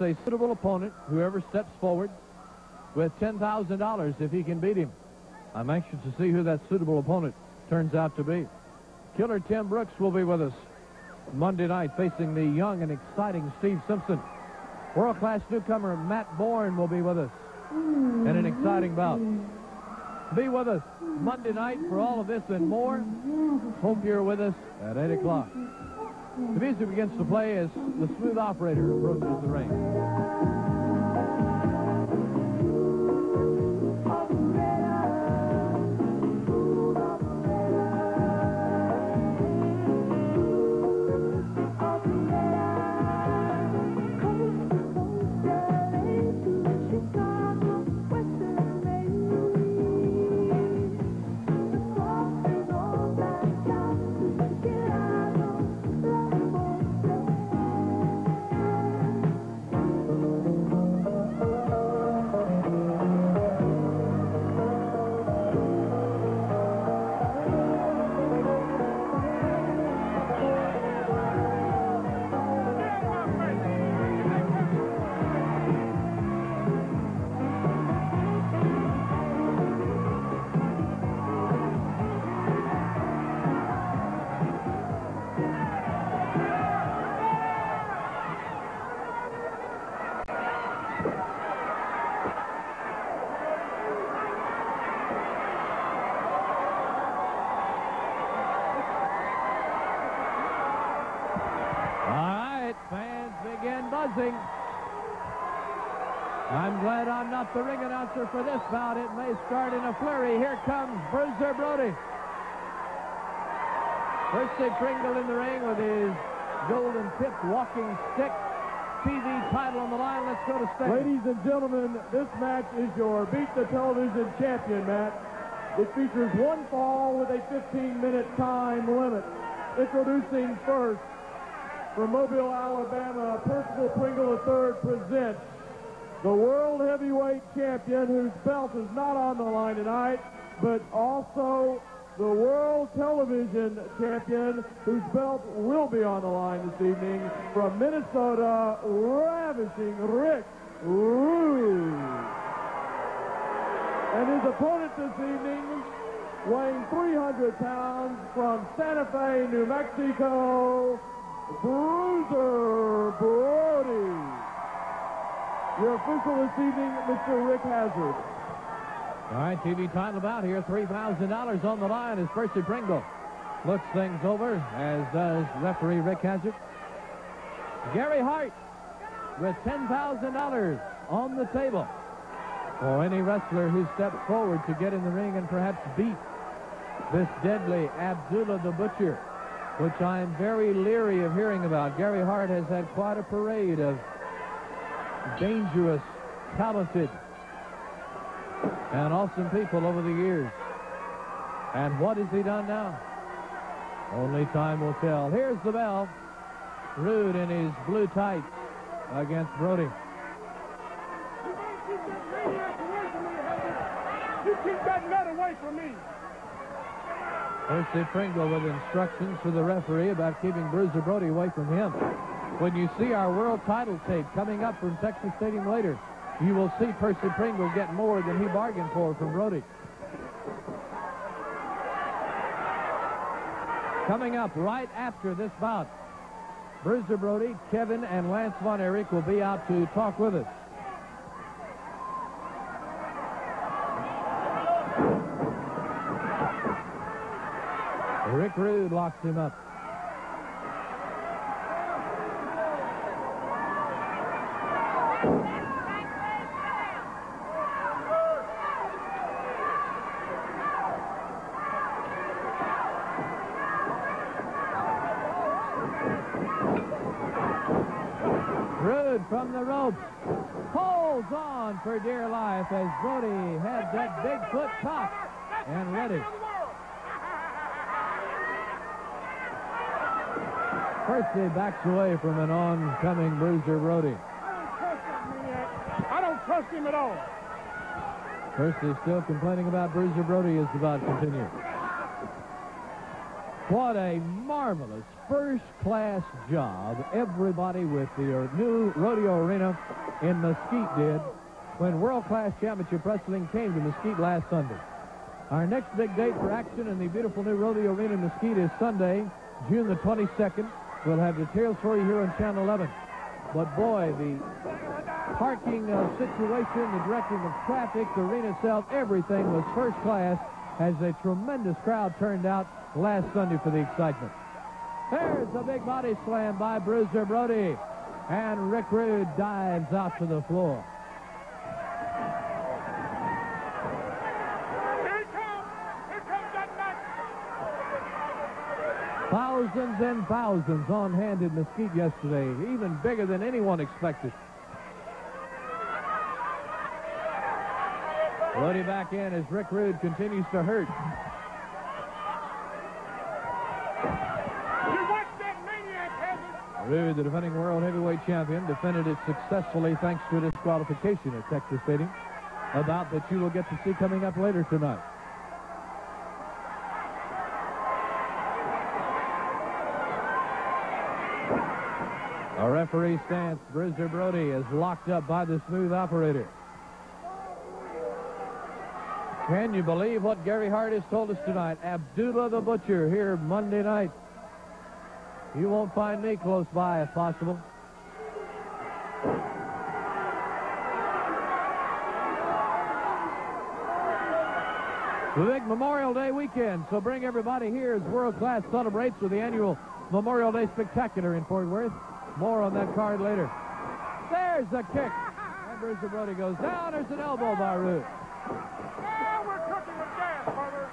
a suitable opponent, whoever steps forward, with $10,000 if he can beat him. I'm anxious to see who that suitable opponent turns out to be. Killer Tim Brooks will be with us Monday night facing the young and exciting Steve Simpson. World-class newcomer Matt Bourne will be with us in an exciting bout. Be with us Monday night for all of this and more. Hope you're with us at 8 o'clock. The music begins to play as the smooth operator approaches the ring. The ring announcer for this bout. It may start in a flurry. Here comes Bruiser Brody. Percy Pringle in the ring with his golden tipped walking stick. TV title on the line. Let's go to Stan. Ladies and gentlemen, this match is your Beat the Television Champion match. It features one fall with a 15-minute time limit. Introducing first, from Mobile, Alabama, Percival Pringle III presents the World Heavyweight Champion whose belt is not on the line tonight, but also the World Television Champion whose belt will be on the line this evening from Minnesota, ravishing Rick Rude. And his opponent this evening, weighing 300 pounds from Santa Fe, New Mexico, Bruiser Brody. Your official this evening, Mr. Rick Hazard. All right, TV title bout here. $3,000 on the line as Percy Pringle looks things over, as does referee Rick Hazard. Gary Hart with $10,000 on the table for any wrestler who steps forward to get in the ring and perhaps beat this deadly Abdullah the Butcher, which I am very leery of hearing about. Gary Hart has had quite a parade of dangerous, talented, and awesome people over the years. And what has he done now? Only time will tell. Here's the bell. Rude in his blue tights against Brody. You keep that nut away from me. Percy Pringle with instructions for the referee about keeping Bruiser Brody away from him. When you see our world title tape coming up from Texas Stadium later, you will see Percy Pringle get more than he bargained for from Brody. Coming up right after this bout, Bruiser Brody, Kevin, and Lance Von Erich will be out to talk with us. Rick Rude locks him up. Rude from the ropes. Holds on for dear life as Brody had that big foot cocked and ready. Percy backs away from an oncoming Bruiser Brody. Him at all. Percy still complaining about Bruiser Brody as the bout continues. What a marvelous first-class job everybody with the uh, new rodeo arena in Mesquite did when World Class Championship Wrestling came to Mesquite last Sunday. Our next big date for action in the beautiful new rodeo arena in Mesquite is Sunday, June the 22nd. We'll have details for you here on Channel 11. But boy, the parking uh, situation, the directing of traffic, the arena itself, everything was first class as a tremendous crowd turned out last Sunday for the excitement. There's a big body slam by Bruiser Brody. And Rick Rude dives out to the floor. Thousands and thousands on hand in Mesquite yesterday, even bigger than anyone expected. Brody back in as Rick Rude continues to hurt. Rude, the defending world heavyweight champion, defended it successfully thanks to a disqualification at Texas Stadium. A bout that you will get to see coming up later tonight. A referee stance. Bruiser Brody is locked up by the smooth operator. Can you believe what Gary Hart has told us tonight? Abdullah the Butcher here Monday night. You won't find me close by if possible. The big Memorial Day weekend, so bring everybody here as World Class celebrates with the annual Memorial Day Spectacular in Fort Worth. More on that card later. There's the kick. And Bruiser Brody goes down. There's an elbow by Rude. Now we're cooking with gas, brother.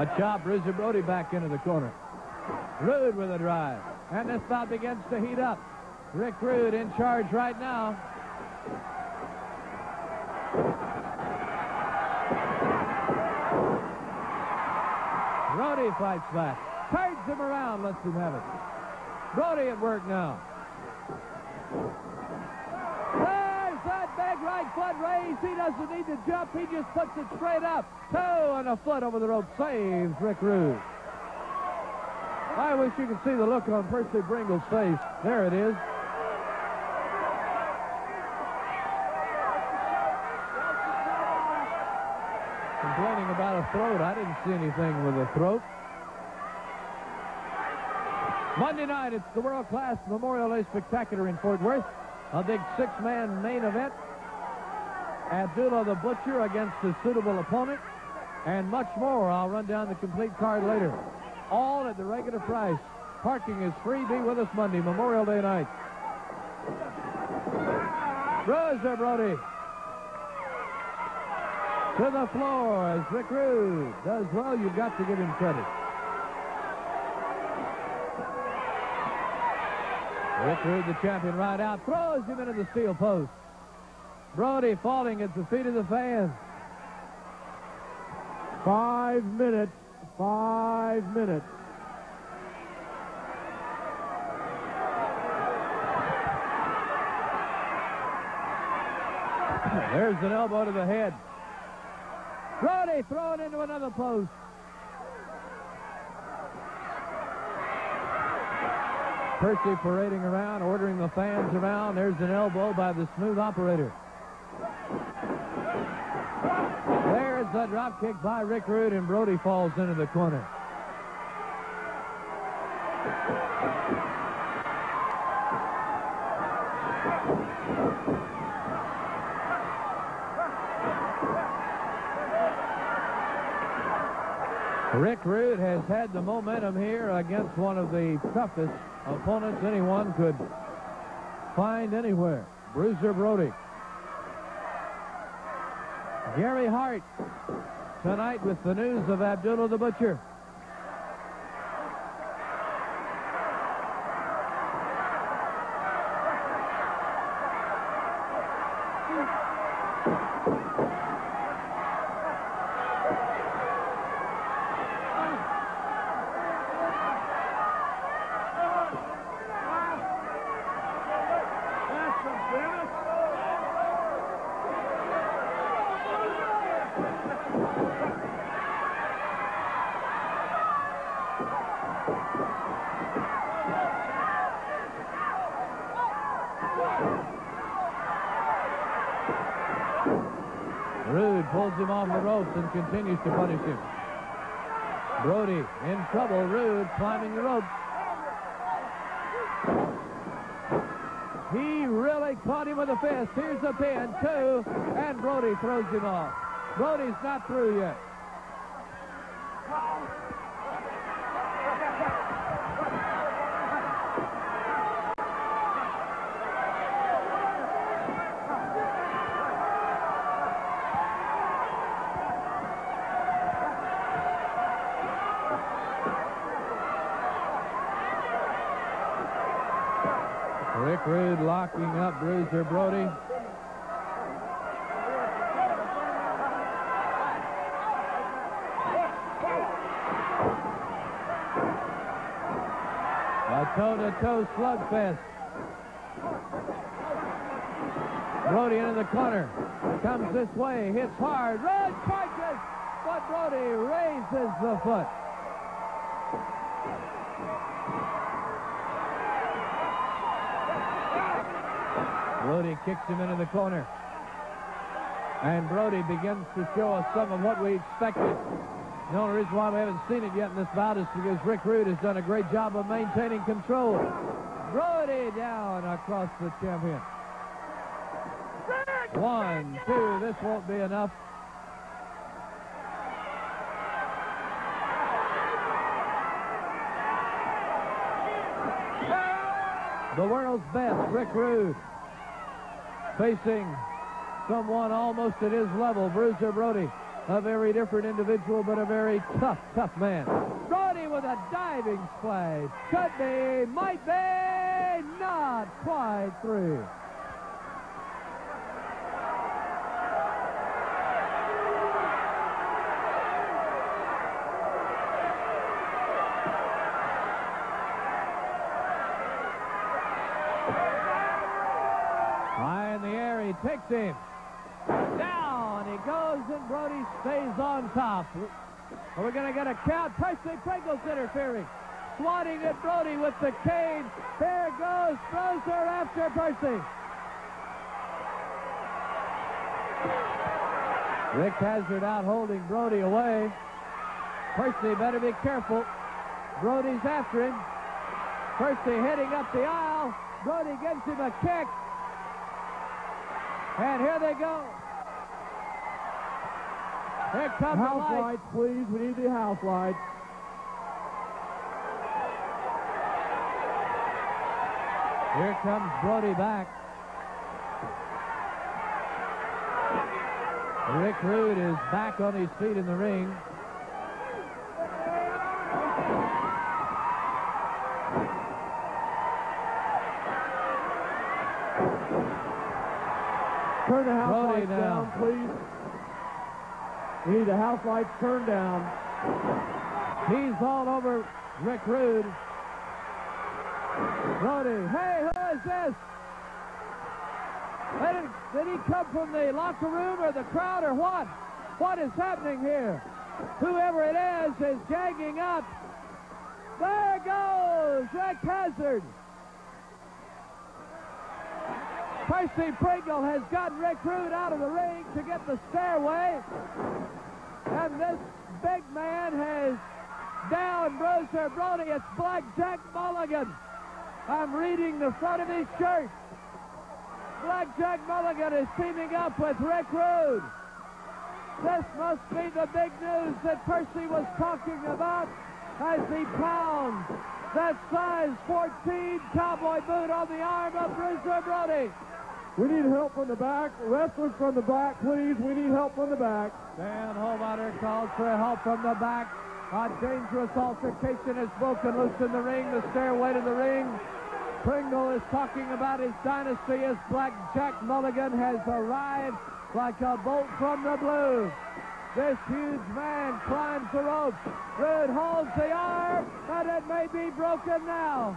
A chop, Bruiser Brody back into the corner. Rude with a drive. And this bout begins to heat up. Rick Rude in charge right now. Brody fights back. Turns him around, lets him have it. Brody at work now. big right foot raised. He doesn't need to jump. He just puts it straight up. Toe and a foot over the rope. Saves Rick Rude. I wish you could see the look on Percy Pringle's face. There it is. Complaining about a throat. I didn't see anything with a throat. Monday night, it's the World Class Memorial Day Spectacular in Fort Worth. A big six-man main event. Abdullah the Butcher against a suitable opponent, and much more. I'll run down the complete card later. All at the regular price. Parking is free. Be with us Monday, Memorial Day night. Bruiser Brody. To the floor as Rick Rude does well. You've got to give him credit. Rick Rude, the champion, right out, throws him into the steel post. Brody falling at the feet of the fans. Five minutes. Five minutes. There's an elbow to the head. Brody thrown into another post. Percy parading around, ordering the fans around. There's an elbow by the smooth operator. There's the drop kick by Rick Rude, and Brody falls into the corner. Rick has had the momentum here against one of the toughest opponents anyone could find anywhere. Bruiser Brody. Gary Hart tonight with the news of Abdullah the Butcher. The and continues to punish him. Brody in trouble. Rude climbing the ropes. He really caught him with a fist. Here's a pin, two, and Brody throws him off. Brody's not through yet. Rick Rude locking up Bruiser Brody. A toe-to-toe slugfest. Brody into the corner. Comes this way, hits hard, Rude punches, but Brody raises the foot. Brody kicks him into the corner. And Brody begins to show us some of what we expected. The only reason why we haven't seen it yet in this bout is because Rick Rude has done a great job of maintaining control. Brody down across the champion. One, two, this won't be enough. The world's best, Rick Rude, facing someone almost at his level, Bruiser Brody. A very different individual, but a very tough, tough man. Brody with a diving splash. Could be, might be, not quite through. High in the air, he takes Down he goes, and Brody stays on top. Are we going to get a count? Percy Pringle's interfering. Swatting at Brody with the cane. There goes Bruiser after Percy. Rick Hazard out holding Brody away. Percy better be careful. Brody's after him. Percy heading up the aisle. Brody gives him a kick. And here they go. Here comes the House lights. lights, please. We need the house lights. Here comes Brody back. Rick Rude is back on his feet in the ring. Turn the house lights now. down, please. We need the house lights turned down. He's all over Rick Rude. Brody, hey, who is this? Did, did he come from the locker room or the crowd or what? What is happening here? Whoever it is is gagging up. There goes Rick Hazard. Percy Pringle has gotten Rick Rude out of the ring to get the stairway. And this big man has down Bruiser Brody. It's Black Jack Mulligan. I'm reading the front of his shirt. Black Jack Mulligan is teaming up with Rick Rude. This must be the big news that Percy was talking about as he pounds that size 14 cowboy boot on the arm of Bruiser Brody. We need help from the back. Wrestlers from the back, please. We need help from the back. Dan Holmeyer calls for help from the back. A dangerous altercation has broken loose in the ring. The stairway to the ring. Pringle is talking about his dynasty as Black Jack Mulligan has arrived like a bolt from the blue. This huge man climbs the ropes. Rude holds the arm, and it may be broken now.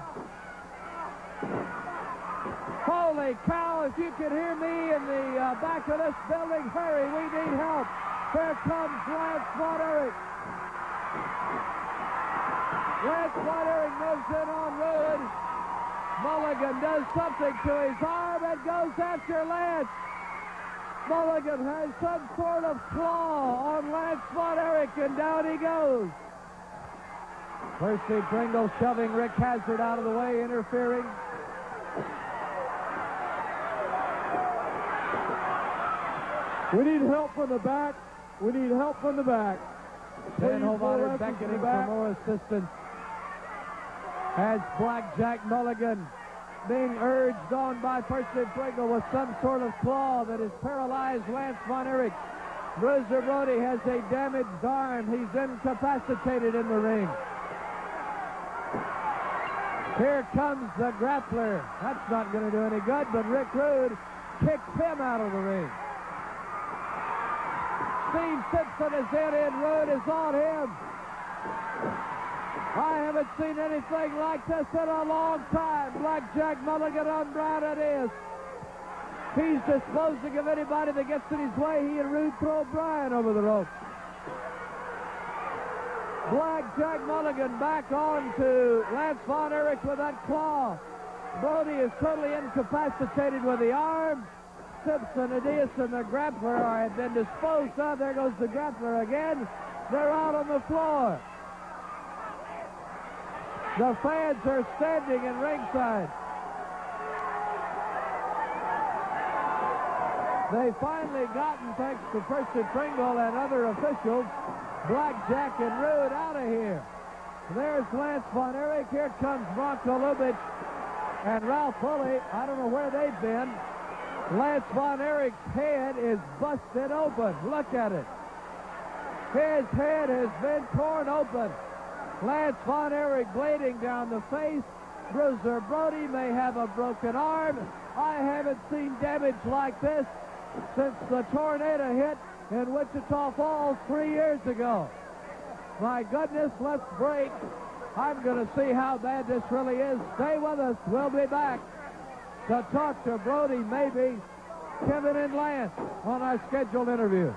Holy cow, if you could hear me in the uh, back of this building, hurry, we need help. Here comes Lance Erich. Lance Erich moves in on Rude. Mulligan does something to his arm and goes after Lance. Mulligan has some sort of claw on Lance Von Erich, and down he goes. Percy Pringle shoving Rick Hazard out of the way, interfering. We need help from the back. We need help from the back. Dan Please, Hovard Boy, beckoning for more assistance. As Blackjack Mulligan being urged on by Percy Pringle with some sort of claw that has paralyzed Lance Von Erich. Bruiser Brody has a damaged arm. He's incapacitated in the ring. Here comes the grappler. That's not going to do any good, but Rick Rude kicks him out of the ring. Steve Simpson is in and Rude is on him. I haven't seen anything like this in a long time. Blackjack Mulligan on Brown it is. He's disposing of anybody that gets in his way. He and Rude throw Brian over the rope. Blackjack Mulligan back on to Lance Von Erich with that claw. Brody is totally incapacitated with the arm. Simpson, Adias, and the grappler have been disposed of. There goes the grappler again. They're out on the floor. The fans are standing in ringside. They finally gotten, thanks to Percy Pringle and other officials, Blackjack and Rude out of here. There's Lance Von Erich. Here comes Bronko Lubich and Ralph Foley. I don't know where they've been. Lance Von Erich's head is busted open. Look at it. His head has been torn open. Lance Von Erich bleeding down the face. Bruiser Brody may have a broken arm. I haven't seen damage like this since the tornado hit in Wichita Falls three years ago. My goodness, let's break. I'm going to see how bad this really is. Stay with us. We'll be back to talk to Brody, maybe Kevin and Lance on our scheduled interview.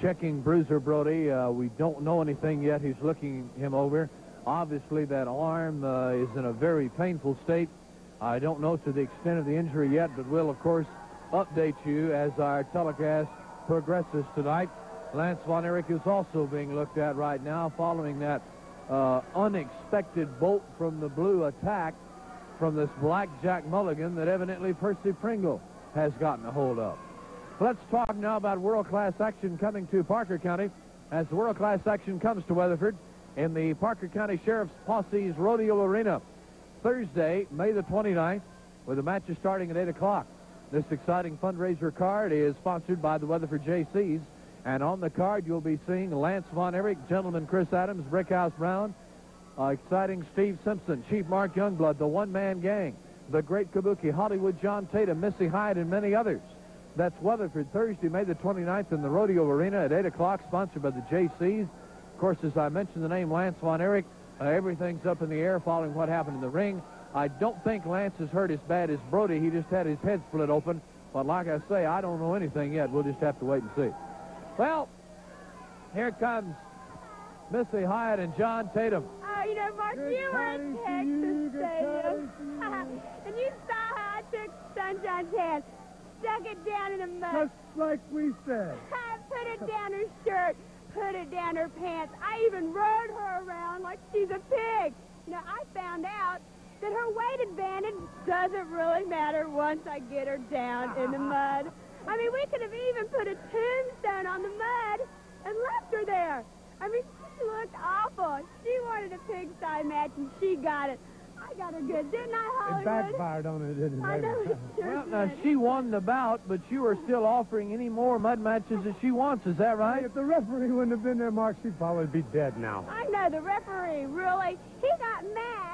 Checking Bruiser Brody. Uh, we don't know anything yet. He's looking him over. Obviously, that arm uh, is in a very painful state. I don't know to the extent of the injury yet, but we'll, of course, update you as our telecast progresses tonight. Lance Von Erich is also being looked at right now following that uh, unexpected bolt from the blue attack from this black Jack Mulligan that evidently Percy Pringle has gotten a hold of. Let's talk now about world-class action coming to Parker County as world-class action comes to Weatherford in the Parker County Sheriff's Posse's Rodeo Arena Thursday, May the 29th, with the matches starting at 8 o'clock. This exciting fundraiser card is sponsored by the Weatherford JCs, and on the card you'll be seeing Lance Von Erich, Gentleman Chris Adams, Brickhouse Brown, uh, exciting Steve Simpson, Chief Mark Youngblood, the One-Man Gang, the Great Kabuki, Hollywood John Tatum, Missy Hyatt, and many others. That's Weatherford Thursday, May the 29th in the Rodeo Arena at 8 o'clock, sponsored by the JCs. Of course, as I mentioned the name Lance Von Erich, uh, everything's up in the air following what happened in the ring. I don't think Lance is hurt as bad as Brody. He just had his head split open. But like I say, I don't know anything yet. We'll just have to wait and see. Well, here comes Missy Hyatt and John Tatum. Oh, you know, Mark, Good you were in Texas you, Stadium. and you saw how I took Sunshine's hand, stuck it down in the mud, Just like we said. I put it down her shirt, put it down her pants. I even rode her around like she's a pig. Now, I found out that her weight advantage doesn't really matter once I get her down in the mud. I mean, we could have even put a tombstone on the mud and left her there. I mean, she looked awful. She wanted a pigsty match, and she got it. I got her good, didn't I, It Hollywood? backfired on her, didn't it? I know it? it sure Well, now she won the bout, but you are still offering any more mud matches that she wants. Is that right? If the referee wouldn't have been there, Mark, she'd probably be dead now. I know the referee, really. He got mad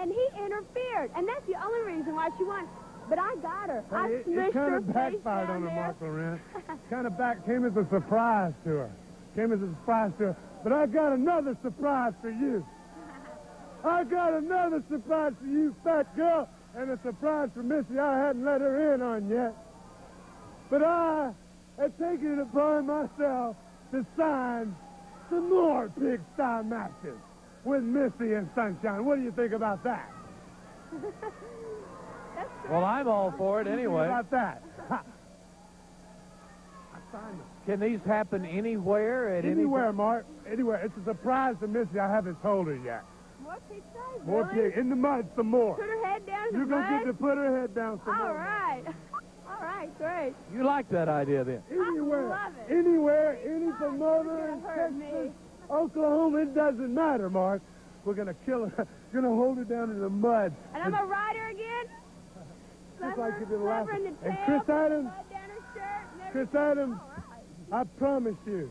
and he interfered, and that's the only reason why she won. But I got her. I Hey, it, smushed it kind her of backfired on her. Mark Laurent. kind of back came as a surprise to her. Came as a surprise to her. But I got another surprise for you. I got another surprise for you, fat girl, and a surprise for Missy I hadn't let her in on yet. But I have taken it upon myself to sign some more pigsty matches with Missy and Sunshine. What do you think about that? Well, I'm all for it What do you anyway. think about that? I signed it. Can these happen anywhere at Anywhere, Mark. Anywhere. It's a surprise to Missy. I haven't told her yet. more pig size. More really? pig. In the mud, some more. Put her head down in You're going to get to put her head down some All more. right. All right, great. You like that idea then? Anywhere. love it. Anywhere. Any You're promoter in Texas, me. Oklahoma, it doesn't matter, Mark. We're going to kill her. We're Going to hold her down in the mud. And I'm a rider again. Just like her- you did slap last her in the And Chris Adams, mud down her shirt and Chris everything. Adams, All right. I promise you.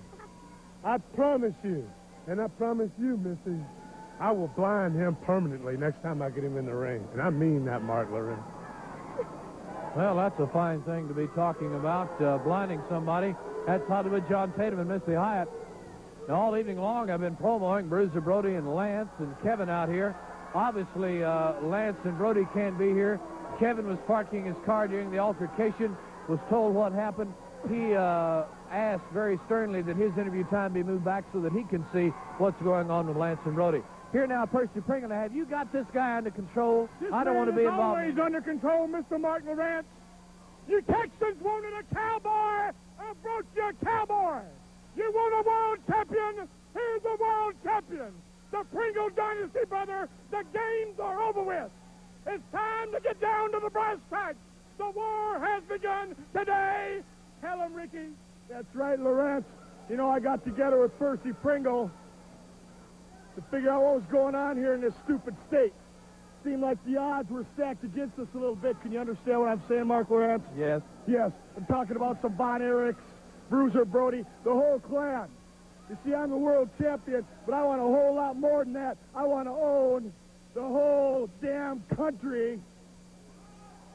I promise you. And I promise you, Missy, I will blind him permanently next time I get him in the ring. And I mean that, Mark Loren. Well, that's a fine thing to be talking about, uh, blinding somebody. That's Hollywood John Tatum and Missy Hyatt. Now, all evening long, I've been promoting Bruiser Brody and Lance and Kevin out here. Obviously, uh, Lance and Brody can't be here. Kevin was parking his car during the altercation, was told what happened. He uh, asked very sternly that his interview time be moved back so that he can see what's going on with Lance and Brody. Here now, Percy Pringle, have you got this guy under control? This I don't want to be involved. always under control, Mr. Marc Lowrance. You Texans wanted a cowboy. I brought you a cowboy. You want a world champion? Here's a world champion. The Pringle Dynasty, brother. The games are over with. It's time to get down to the brass tacks. The war has begun today. Tell him, Ricky. That's right, Lowrance. You know, I got together with Percy Pringle to figure out what was going on here in this stupid state. Seemed like the odds were stacked against us a little bit. Can you understand what I'm saying, Marc Lowrance? Yes. Yes, I'm talking about some Von Erichs, Bruiser Brody, the whole clan. You see, I'm the world champion, but I want a whole lot more than that. I want to own the whole damn country.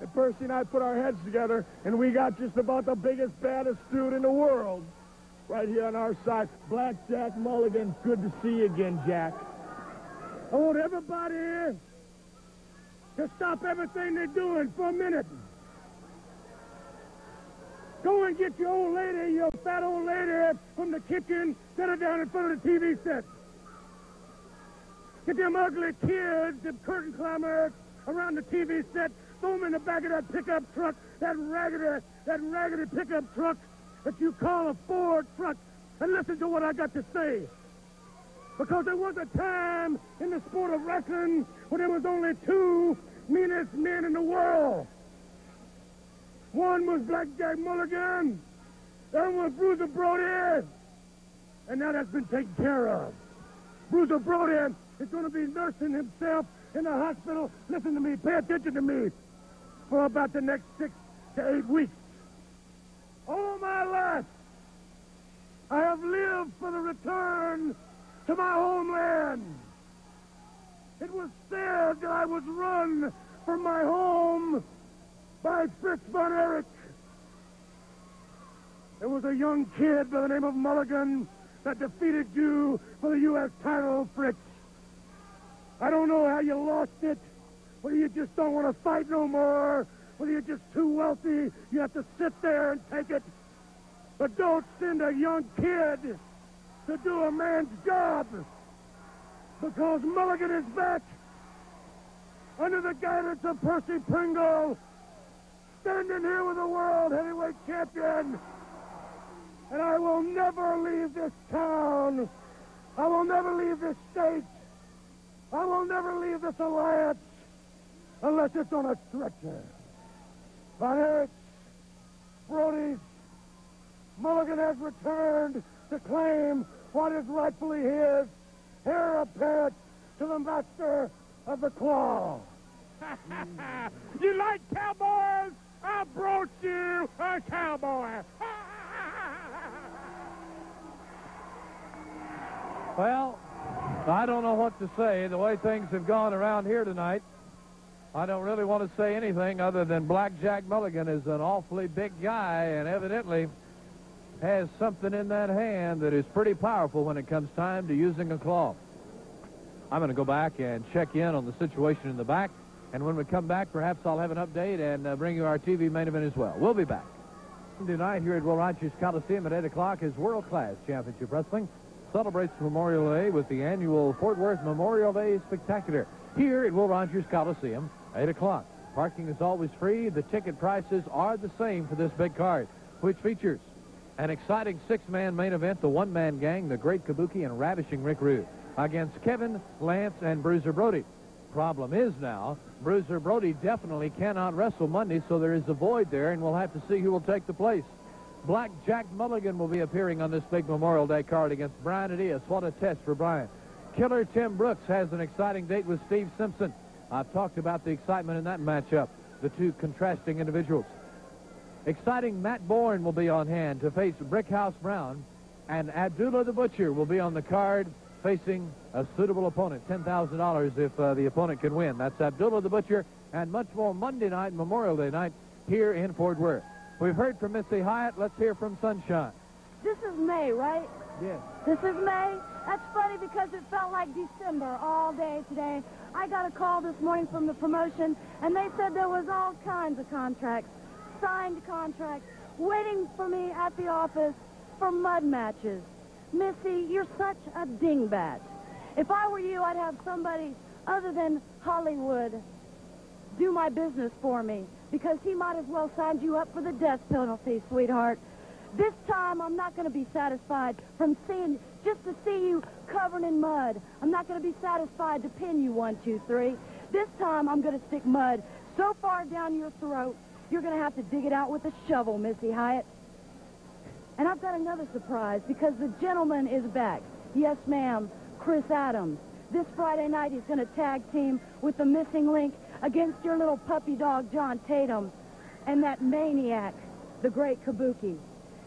And Percy and I put our heads together, and we got just about the biggest, baddest dude in the world right here on our side. Black Jack Mulligan, good to see you again, Jack. I want everybody here to stop everything they're doing for a minute. Go and get your old lady, your fat old lady from the kitchen. Set her down in front of the TV set. Get them ugly kids, them curtain climbers around the TV set. Throw them in the back of that pickup truck, that raggedy, that raggedy pickup truck that you call a Ford truck. And listen to what I got to say. Because there was a time in the sport of wrestling when there was only two meanest men in the world. One was Black Jack Mulligan. The other was Bruiser Brody. And now that's been taken care of. Bruiser Brody is going to be nursing himself in the hospital. Listen to me. Pay attention to me. For about the next six to eight weeks. All my life, I have lived for the return to my homeland. It was said that I was run from my home by Fritz von Erich. There was a young kid by the name of Mulligan that defeated you for the U.S. title, Fritz. I don't know how you lost it, whether you just don't want to fight no more, whether you're just too wealthy, you have to sit there and take it. But don't send a young kid to do a man's job because Mulligan is back under the guidance of Percy Pringle, standing here with the world heavyweight champion. And I will never leave this town. I will never leave this state. I will never leave this alliance unless it's on a stretcher. Von Erich, Brody, Mulligan has returned to claim what is rightfully his, heir apparent to the master of the claw. you like cowboys? I brought you a cowboy. Well, I don't know what to say. The way things have gone around here tonight, I don't really want to say anything other than Black Jack Mulligan is an awfully big guy and evidently has something in that hand that is pretty powerful when it comes time to using a claw. I'm going to go back and check in on the situation in the back, and when we come back, perhaps I'll have an update and uh, bring you our TV main event as well. We'll be back. Tonight here at Will Rogers Coliseum at 8 o'clock is World Class Championship Wrestling. Celebrates Memorial Day with the annual Fort Worth Memorial Day Spectacular here at Will Rogers Coliseum, 8 o'clock. Parking is always free. The ticket prices are the same for this big card, which features an exciting six-man main event, the one-man gang, the Great Kabuki and Ravishing Rick Rude, against Kevin, Lance, and Bruiser Brody. Problem is now, Bruiser Brody definitely cannot wrestle Monday, so there is a void there, and we'll have to see who will take the place. Black Jack Mulligan will be appearing on this big Memorial Day card against Brian Adias. What a test for Brian. Killer Tim Brooks has an exciting date with Steve Simpson. I've talked about the excitement in that matchup, the two contrasting individuals. Exciting Matt Bourne will be on hand to face Brickhouse Brown, and Abdullah the Butcher will be on the card facing a suitable opponent, $10,000 if uh, the opponent can win. That's Abdullah the Butcher and much more Monday night, Memorial Day night, here in Fort Worth. We've heard from Missy Hyatt. Let's hear from Sunshine. This is May, right? Yes. This is May? That's funny because it felt like December all day today. I got a call this morning from the promotion, and they said there was all kinds of contracts, signed contracts, waiting for me at the office for mud matches. Missy, you're such a dingbat. If I were you, I'd have somebody other than Hollywood do my business for me because he might as well sign you up for the death penalty, sweetheart. This time, I'm not going to be satisfied from seeing, just to see you covered in mud. I'm not going to be satisfied to pin you one, two, three. This time, I'm going to stick mud so far down your throat, you're going to have to dig it out with a shovel, Missy Hyatt. And I've got another surprise because the gentleman is back. Yes, ma'am, Chris Adams. This Friday night, he's going to tag team with the missing link against your little puppy dog, John Tatum, and that maniac, the great Kabuki.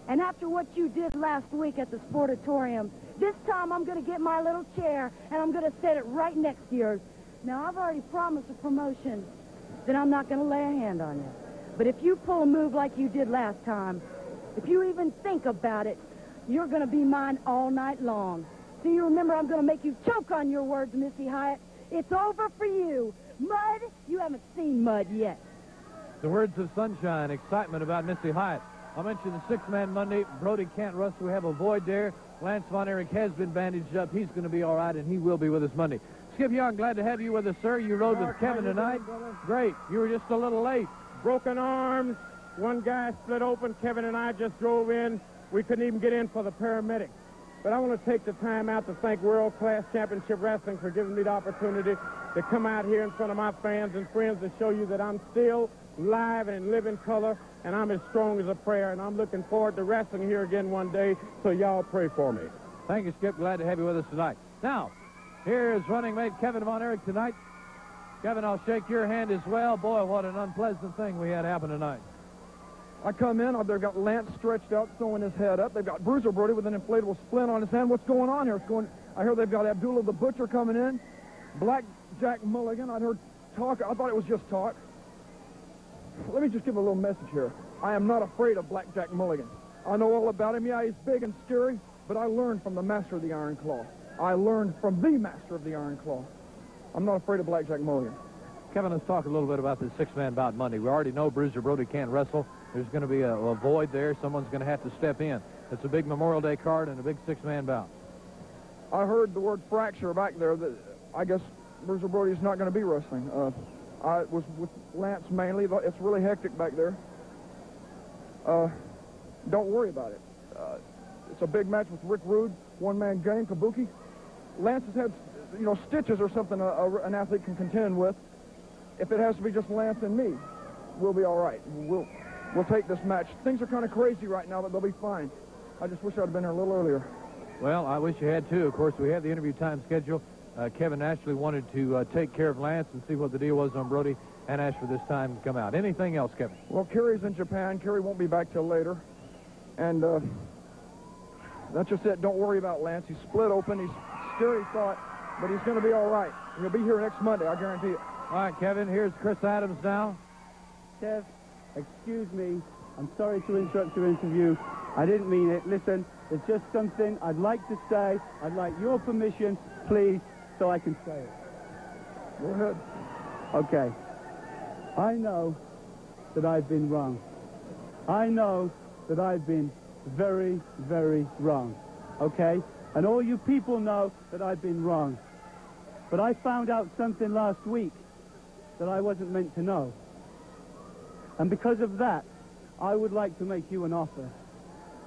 And after what you did last week at the Sportatorium, this time I'm going to get my little chair and I'm going to set it right next to yours. Now, I've already promised a promotion that I'm not going to lay a hand on you. But if you pull a move like you did last time, if you even think about it, you're going to be mine all night long. Do you remember I'm going to make you choke on your words, Missy Hyatt. It's over for you. Mud, you haven't seen mud yet. The words of sunshine, excitement about Missy Hyatt. I mentioned the six-man Monday. Brody can't rust. We have a void there. Lance Von Erich has been bandaged up. He's going to be all right, and he will be with us Monday. Skip Young, glad to have you with us, sir. You rode with Kevin tonight. Great. You were just a little late. Broken arms. One guy split open. Kevin and I just drove in. We couldn't even get in for the paramedics. But I want to take the time out to thank World Class Championship Wrestling for giving me the opportunity to come out here in front of my fans and friends to show you that I'm still live and in living color, and I'm as strong as a prayer, and I'm looking forward to wrestling here again one day, so y'all pray for me. Thank you, Skip. Glad to have you with us tonight. Now, here is running mate Kevin Von Erich tonight. Kevin, I'll shake your hand as well. Boy, what an unpleasant thing we had happen tonight. I come in, they've got Lance stretched out, throwing his head up. They've got Bruiser Brody with an inflatable splint on his hand. What's going on here? It's going. I hear they've got Abdullah the Butcher coming in. Black Jack Mulligan. I heard talk. I thought it was just talk. Let me just give a little message here. I am not afraid of Black Jack Mulligan. I know all about him. Yeah, he's big and scary, but I learned from the master of the Iron Claw. I learned from the master of the Iron Claw. I'm not afraid of Black Jack Mulligan. Kevin, let's talk a little bit about this six-man bout Monday. We already know Bruiser Brody can't wrestle. There's going to be a, a void there. Someone's going to have to step in. It's a big Memorial Day card and a big six-man bout. I heard the word fracture back there. That I guess Bruiser Brody's not going to be wrestling. Uh, I was with Lance mainly. It's really hectic back there. Uh, don't worry about it. Uh, it's a big match with Rick Rude, one-man gang, Kabuki. Lance has had, you know, stitches or something a, a, an athlete can contend with. If it has to be just Lance and me, we'll be all right. We'll, we'll take this match. Things are kind of crazy right now, but they'll be fine. I just wish I'd been here a little earlier. Well, I wish you had too. Of course, we have the interview time scheduled. Uh, Kevin Ashley wanted to uh, take care of Lance and see what the deal was on Brody and asked for this time to come out. Anything else, Kevin? Well, Kerry's in Japan. Kerry won't be back till later. And uh, that's just it. Don't worry about Lance. He's split open. He's scary thought, but he's going to be all right. He'll be here next Monday, I guarantee it. All right, Kevin, here's Chris Adams now. Kev, excuse me. I'm sorry to interrupt your interview. I didn't mean it. Listen, it's just something I'd like to say. I'd like your permission, please, so I can say it. Go ahead. Okay. I know that I've been wrong. I know that I've been very, very wrong. Okay? And all you people know that I've been wrong. But I found out something last week that I wasn't meant to know. And because of that, I would like to make you an offer.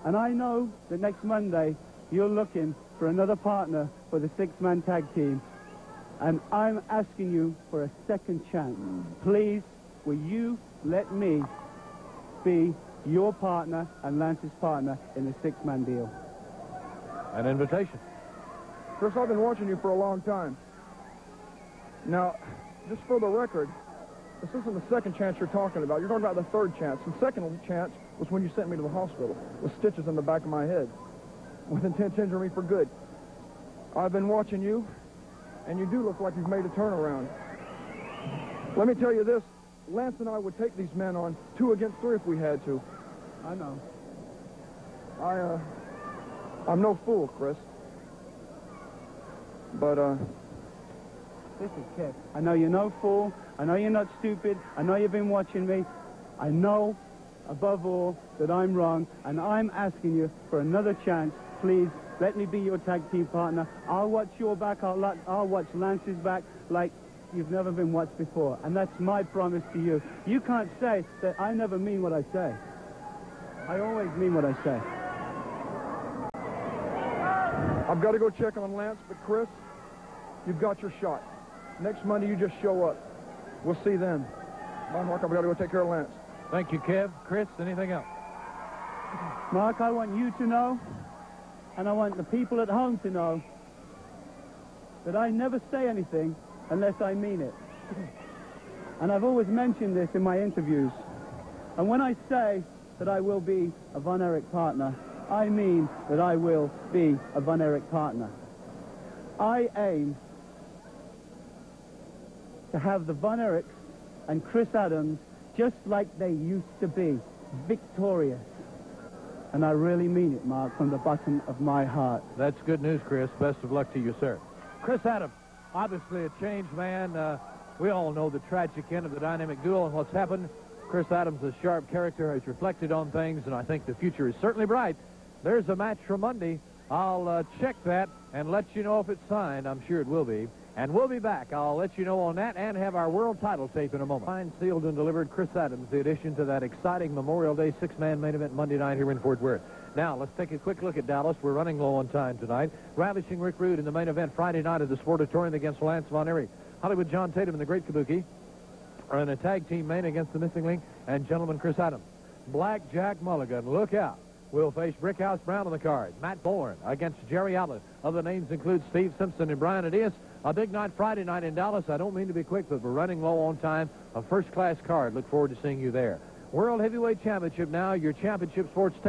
And I know that next Monday you're looking for another partner for the six-man tag team. And I'm asking you for a second chance. Please, will you let me be your partner and Lance's partner in the six-man deal? An invitation. Chris, I've been watching you for a long time. Now, just for the record, this isn't the second chance you're talking about. You're talking about the third chance. The second chance was when you sent me to the hospital with stitches in the back of my head with intent to injure me for good. I've been watching you, and you do look like you've made a turnaround. Let me tell you this. Lance and I would take these men on two against three if we had to. I know. I, uh, I'm no fool, Chris. But, uh, This is Kev. I know you're no fool. I know you're not stupid. I know you've been watching me. I know, above all, that I'm wrong, and I'm asking you for another chance. Please, let me be your tag team partner. I'll watch your back. I'll, I'll watch Lance's back like you've never been watched before. And that's my promise to you. You can't say that I never mean what I say. I always mean what I say. I've got to go check on Lance, but Chris, you've got your shot. Next Monday, you just show up. We'll see then. Bye, Marc. I've got to go take care of Lance. Thank you, Kev. Chris, anything else? Marc, I want you to know, and I want the people at home to know, that I never say anything unless I mean it. And I've always mentioned this in my interviews. And when I say that I will be a Von Erich partner, I mean that I will be a Von Erich partner. I aim to have the Von Erichs and Chris Adams just like they used to be, victorious. And I really mean it, Marc, from the bottom of my heart. That's good news, Chris. Best of luck to you, sir. Chris Adams, obviously a changed man. Uh, we all know the tragic end of the dynamic duo and what's happened. Chris Adams, a sharp character, has reflected on things, and I think the future is certainly bright. There's a match for Monday. I'll uh, check that and let you know if it's signed. I'm sure it will be. And we'll be back. I'll let you know on that and have our world title tape in a moment. Signed, sealed, and delivered Chris Adams, the addition to that exciting Memorial Day six-man main event Monday night here in Fort Worth. Now, let's take a quick look at Dallas. We're running low on time tonight. Ravishing Rick Rude in the main event Friday night at the Sportatorium against Lance Von Erich. Hollywood John Tatum and the Great Kabuki are in a tag team main against the Missing Link and Gentleman Chris Adams. Black Jack Mulligan, look out. Will face Brickhouse Brown on the card. Matt Borne against Jerry Allen. Other names include Steve Simpson and Brian Adias. A big night Friday night in Dallas. I don't mean to be quick, but we're running low on time. A first-class card. Look forward to seeing you there. World Heavyweight Championship now. Your championship sports tape.